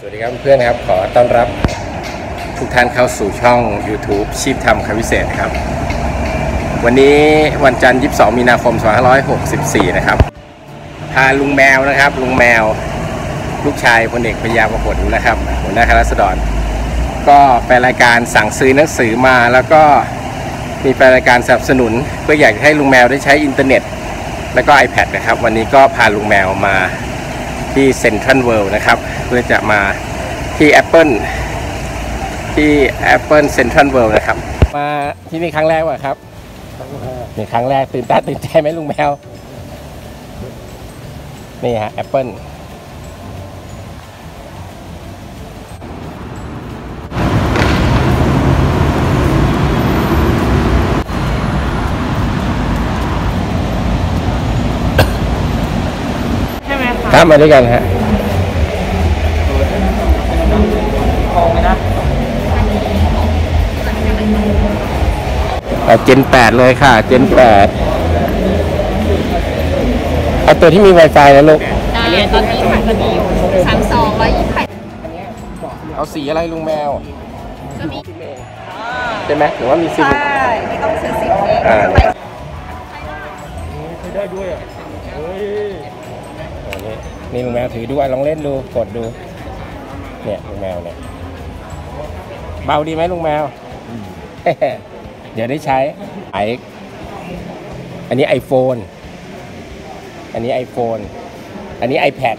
สวัสดีครับเพื่อนๆครับ ขอต้อนรับทุกท่านเข้าสู่ช่อง YouTube ชีพทำคำวิเศษครับ วันนี้วันจันทร์22 มีนาคม 2564 นะครับ พาลุงแมวนะครับ ลุงแมว ลูกชายพลเอกพยาประหลนะครับหัวหน้าคณะรัษฎรก็ไปรายการสั่งซื้อหนังสือมาแล้วก็มีไปรายการสนับสนุน เพื่ออยากให้ลุงแมวได้ใช้อินเทอร์เน็ต แล้วก็ iPad นะครับ วันนี้ก็พาลุงแมวมา ที่เซ็นทรัลเวิลด์นะครับ เพื่อจะมาที่ Apple ที่ Apple Central World นะครับ มาที่นี่ครั้งแรกว่ะครับนี่ครั้งแรกตื่นตาตื่นใจไหมลุงแมว นี่ฮะ Apple ใช่ไหม คะครับมาด้วยกันฮะโกงไหมนะเอาเจน8เลยค่ะ เจน8เอาตัวที่มี Wi-Fi นะลูกได้ตอนนี้ขายตัวนี้อยู่สามสองร้อยยี่สิบแปดเอาสีอะไรลุงแมวก็มีใช่ไหมหรือว่ามีซิมใช่ไม่ต้องซื้อสิบเองอ่าไปใช้ได้ด้วยอะเฮ้ย นี่นี่ลุงแมวถือดูอะลองเล่นดูกดดู เนี่ยลุงแมวเนี่ยเบาดีไหมลุงแมว เดี๋ยวได้ใช้ไออันนี้ iPhone อันนี้ iPhone อันนี้ iPad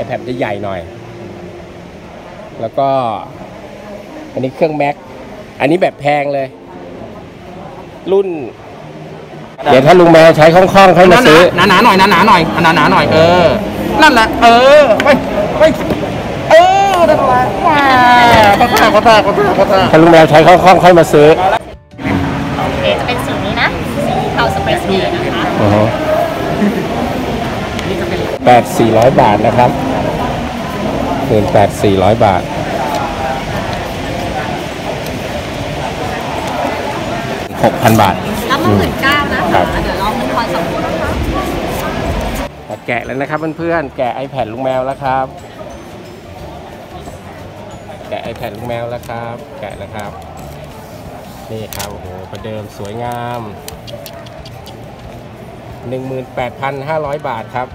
iPad จะใหญ่หน่อย แล้วก็ อันนี้เครื่อง Mac อันนี้แบบแพงเลย รุ่น เดี๋ยวถ้าลุงแมวใช้คล่องๆค่อยมาซื้อหนาหนาๆหน่อยหนาหนาๆหน่อยหนาหนาๆหน่อยเออ นั่นแหละ เออไปไปเออนั่นแหละว้าวก็ท่าก็ท่าก็ท่าก็ท่าถ้าลุงแมวใช้คล่องๆค่อยมาซื้อโอเคจะเป็นสีนี้นะสีเทาสเปรสเบย์นะคะแปดสี่ร้อยบาทนะครับหมื่นแปดสี่ร้อยบาทหกพันบาทรับมาหมื่นเก้านะ ครับคะเดี๋ยวลองเป็นคอยสองคนนะคะแกะแล้วนะครับเพื่อนๆ แกะ iPad ลุงแมวแล้วครับ แกะ iPad ลุงแมวแล้วครับ แกะแล้วครับ นี่ครับโอ้โหประเดิมสวยงาม 18,500 บาทครับ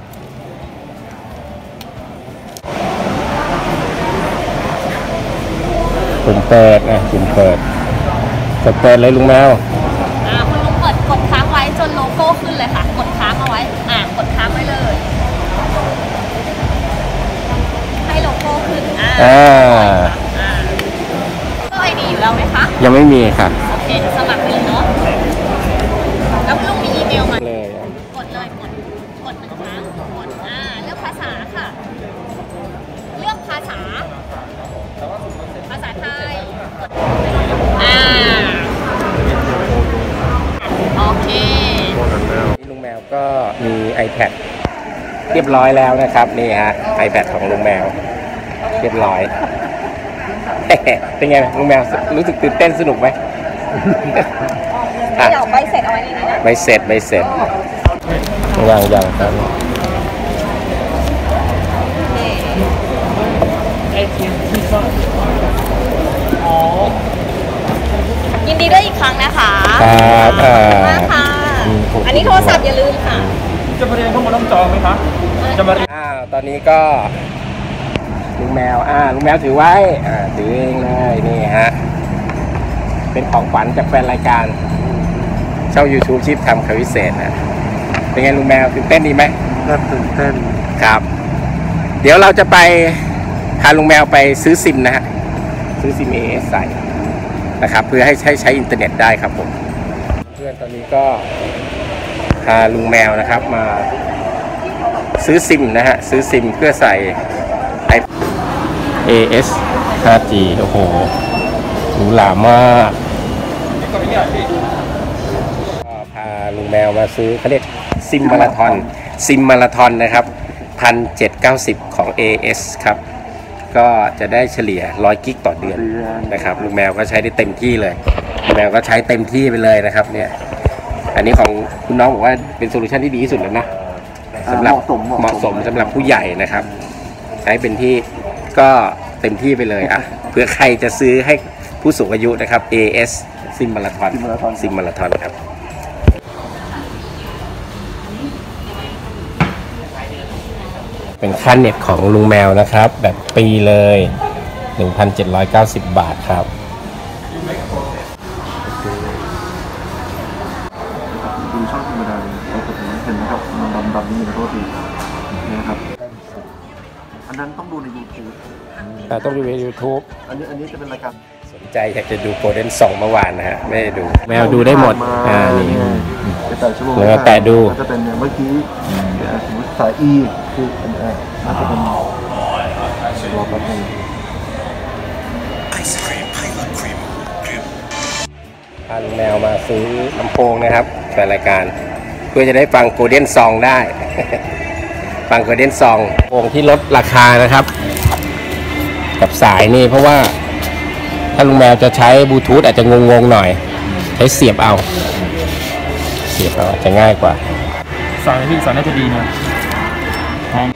ปุ่มเปิดนะปุ่มเปิดกดเปิดเลยลุงแมว อ่าคุณลุงเปิดกดค้างไว้จนโลโก้ขึ้นเลยค่ะ กดค้างเอาไว้ อ่ากดค้างไว้เลย ให้โลโก้ขึ้น อ่า อ่า อ่าก็ไอดีอยู่แล้วไหมคะ ยังไม่มีค่ะโอเคเดี๋ยวสมัครเลยเนาะแล้วคุณลุงมีอีเมลมาเลยอะกดเลยกดกดหนึ่งครั้งกดอ่าเลือกภาษาค่ะ เลือกภาษา ภาษาไทยกดอ่าโอเคนี่ลุงแมวก็มี iPad เรียบร้อยแล้วนะครับ นี่ฮะ iPad ของลุงแมว เรียบร้อย เป็นไงลุงแมวรู้สึกตื่นเต้นสนุกไหมอะเดี๋ยวใบเสร็จเอาไว้ในนี้นะใบเสร็จใบเสร็จยังยังครับไอเทียนที่ชอบอ๋อยินดีด้วยอีกครั้งนะคะครับอ่าขอบคุณมากค่ะอืมอันนี้โทรศัพท์อย่าลืมค่ะ จะมาเรียนข้างบนต้องจองไหมคะจะมาเรียนอ่าตอนนี้ก็ ลุงแมว อ่าลุงแมวถือไว้ อ่าถือเองเลยนี่ฮะ เป็นของขวัญจากแฟนรายการ ช่อง YouTube ชีพธรรม คำวิเศษณ์นะเป็นไงลุงแมวตื่นเต้นดีไหมก็ตื่นเต้นครับ เดี๋ยวเราจะไปพาลุงแมวไปซื้อซิมนะฮะ ซื้อซิม AIS ใส่นะครับ เพื่อให้ใช้ใช้อินเทอร์เน็ตได้ครับผม เพื่อนตอนนี้ก็พาลุงแมวนะครับมาซื้อซิมนะฮะ ซื้อซิมเพื่อใส่ AIS 5G โอ้โหหรูหรามากก็พาลุงแมวมาซื้อเขาเรียกซิมมาราธอนซิมมาราธอนนะครับ 1,790 ของ AIS ครับ ก็จะได้เฉลี่ย 100 gig ต่อเดือนนะครับลุงแมวก็ใช้ได้เต็มที่เลยลุงแมวก็ใช้เต็มที่ไปเลยนะครับเนี่ยอันนี้ของคุณน้องบอกว่าเป็น solution ที่ดีที่สุดแล้วนะอ่าสำหรับเหมาะสมเหมาะสมสำหรับผู้ใหญ่นะครับ ใช้เป็นที่ ก็เต็มที่ไปเลยอะเพื่อใครจะซื้อให้ผู้สูงอายุนะครับ AS ซิมมาราทอนซิมมาราทอนครับเป็นค่าเน็ตของลุงแมวนะครับ แบบปีเลย 1,790 บาทครับ อันนั้นต้องดูใน YouTube แต่ต้องดูใน YouTube อันนี้อันนี้จะเป็นรายการสนใจอยากจะดูโกลเด้นสองเมื่อวานนะฮะ ไม่ได้ดูแมวดูได้หมดอ่านี่ไปแต่ชั่วโมงแล้วก็แตะดู ก็จะเป็นเนี่ยเมื่อกี้สมมติสาย E คืออันนี้น่าจะเป็นรอแป๊บนึง พาลุงแมวมาซื้อลำโพงนะครับแฟนรายการ เพื่อจะได้ฟังโกลเด้นซองได้ ฟังโกลเด้นซองโงที่ลดราคานะครับ กับสายนี่เพราะว่า ถ้าลุงแมวจะใช้บลูทูธอาจจะงงๆหน่อย ใช้เสียบเอา เสียบเอาจะง่ายกว่า สายพี่สายน่าจะดีนะแพง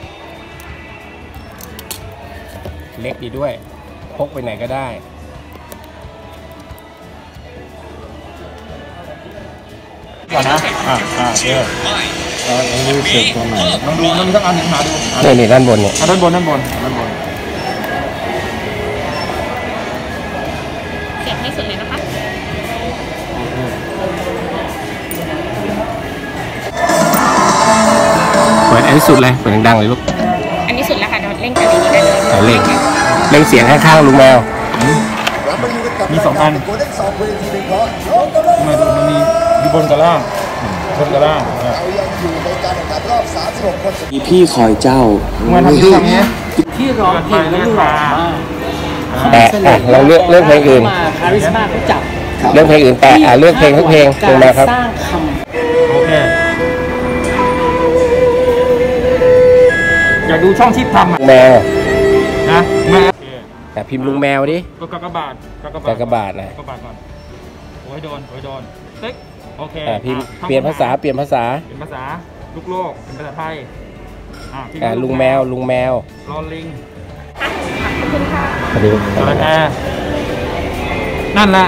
เล็กดีด้วย พกไปไหนก็ได้ก่อนนะ อ่าอ่าเออ รู้สึกตรงไหนลองดูมันมีสักอันหนึ่งหาดูอะนี่นี่ด้านบนเนี่ยด้านบนด้านบนด้านบนเสียบให้สุดเลยนะคะเปิดอันที่สุดเลยเปิดดังๆเลยลูกอันนี้สุดแล้วค่ะเดี๋ยวเร่งกันนี้ได้เลยเร่งเร่งเสียงข้างๆลุงแมวมีสองอันมดูมันมีอยู่บนกับล่าง บนกับล่างอะมีพี่คอยเจ้ามันทำที่ทำเนี้ยที่ร้องเพลงแล้วหล่อมากแตะอะเราเลือกเลือกเพลงอื่นมาคาริสมาเขาจับเลือกเพลงอื่นแตะอะเลือกเพลงทุกเพลงลุงแมวครับสร้างคโอเคอยากดูช่องชิปทำอะแมวนะแม่แต่พิมพ์ลุงแมวดิก็กากบาทกากบาทกากบาทนะกากบาทก่อนโอ้ยโดนโอ้ยโดนติ๊ก โอเคอะพิมพ์อะเปลี่ยนภาษาเปลี่ยนภาษาเปลี่ยนภาษาลูกโลกเป็นภาษาไทยอะพิพ์อะลุงแมวลุงแมวรอลิงสวัสดีจระแอนั่นแหละ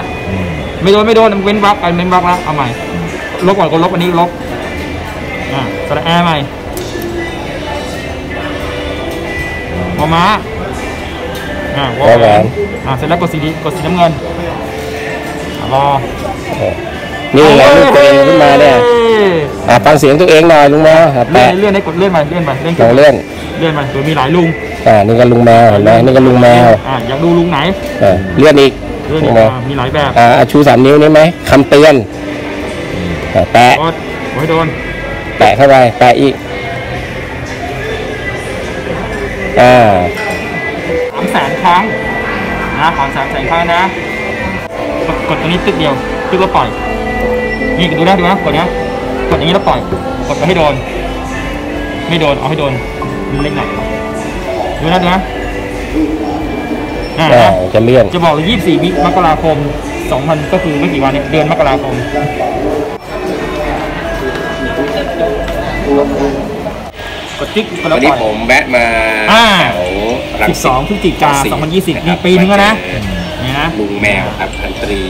ไม่โดนไม่โดนเว้นบล็อกกันเว้นบล็อกแล้วเอาใหม่ ลบก่อนคนลบอันนี้ลบอ่าจระแอใหม่มอม้าอ่าวอวอแหแหววนนอ่าเสร็จแล้วกดสีดีกดสีน้ำเงินอะรอเออ นี่ไงลูกตัวเองขึ้นมาเนี่ยอะฟังเสียงตัวเองหน่อยลุงแมวอะเลื่อแตะนเลื่อนให้กดเลื่อนไปเลื่อนไปเลื่อนลองเลื่อนเลื่อนไปตัวมีหลายลุงอ่านี่ก็ลุงแมวเห็นไหมนี่ก็ลุงแมวอ่าอยากดูลุงไหนอะเลื่อนอีกเลื่อนอีลุกงแมวอ่ามีหลายแบบอ่าชูสามนิ้วนี่ไหมคำเตือนอะแตะกดโอ้ยโดนแตะเข้าไปแตะอีก อ่า สามแสนครั้งนะขอสามแสนครั้งนะกดกดตรงนี้ตึกเดียวตึกแล้วปล่อย นี่ดูนะดูนะกดนะกดอย่างนี้แล้วปล่อยกดไปให้โดน ไม่โดนเอาให้โดนมันเล็กหน่อยดูนะดูนะอ่าอ่าจะเลื่อนจะบอกเลย24มิมกราคม2000ก็คือไม่กี่วันเนี่ยเดือนมกราคมกดติ๊กกดแล้วัวนปนี้ล่อยผมแวะมาอ่าแถวรังสิต 12พฤศจิการังสิต2020ะคนี่รับปีนึงแล้วนะนี่นะ ลุงแมวครับพันตรี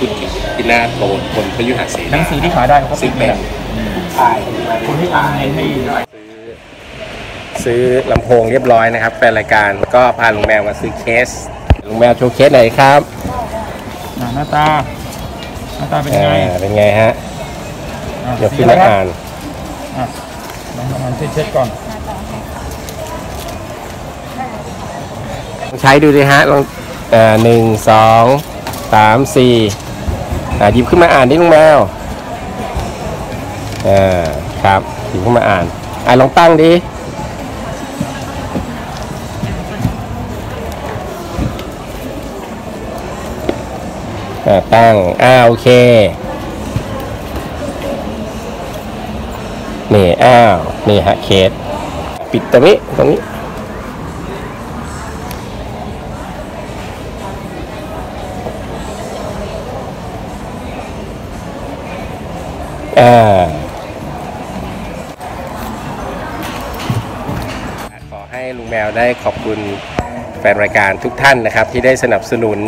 พุทธิพินาศโทนคนพยุหเสหนันางสือที่ขายได้เขาซึ่ปิงดเป็นขายคนที่อ่านให้ซื้อลำโพงเรียบร้อยนะครับแฟนรายการก็พาลุงแมวมาซื้อเคสลุงแมวโชว์เคสหน่อยครับอ่าหน้าตาหน้าตาเป็นอ่าไงเป็นไงฮะอะเดี๋ยวขึ้นสีมาอะไรครับอ่านอะลองทำงานเช็ดๆก่อนลองใช้ดูดิฮะลองอ่าหนึ่งสองสามสี่ อ่าหยิบขึ้นมาอ่านดิลุงแมวอ่าครับหยิบขึ้นมาอ่านอ่าลองตั้งดิอ่าตั้งอ่าโอเคนี่อ้าวนี่ฮะเคสปิดตรงนี้ตรงนี้ ขอให้ลุงแมวได้ขอบคุณแฟนรายการทุกท่านนะครับ ที่ได้สนับสนุน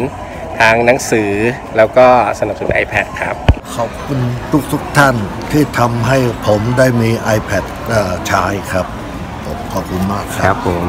ทางหนังสือแล้วก็สนับสนุน iPad ครับ ขอบคุณทุกทุกๆท่านที่ทำให้ผมได้มี iPad เอ่อใช้ครับ ผมขอบคุณมากคครัรับบผม